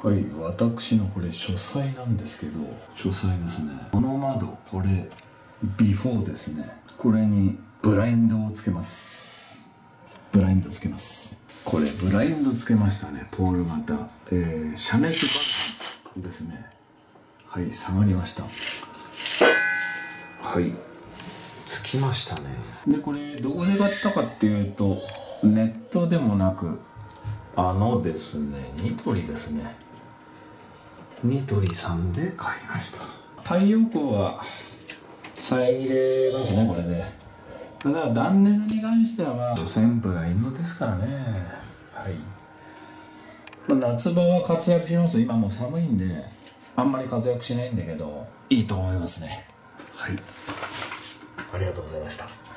はい私のこれ書斎なんですけど書斎ですね。この窓これビフォーですね。これにブラインドをつけます。ブラインドつけます。これブラインドつけましたね。ポール型。えー、シャネットバルですね。はい下がりました。はい。つきましたね。でこれどこで買ったかっていうとネットでもなくあのですねニトリですね。ニトリさんで買いました。太陽光は遮れますねこれでただ断熱に関しては除染ブラインドですからね。はい。夏場は活躍します。今もう寒いんであんまり活躍しないんだけどいいと思いますね。はい。ありがとうございました